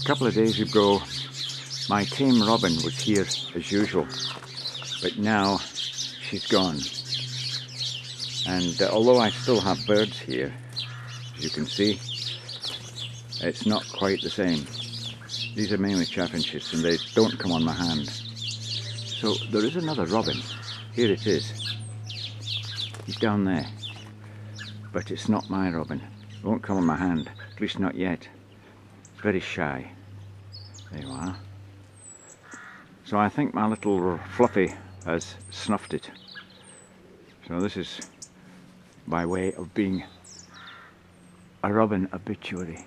A couple of days ago, my tame robin was here as usual, but now she's gone. And uh, although I still have birds here, as you can see, it's not quite the same. These are mainly chaffinches and they don't come on my hand. So there is another robin. Here it is. He's down there. But it's not my robin. It won't come on my hand, at least not yet. Very shy. There you are. So I think my little fluffy has snuffed it. So this is by way of being a robin obituary.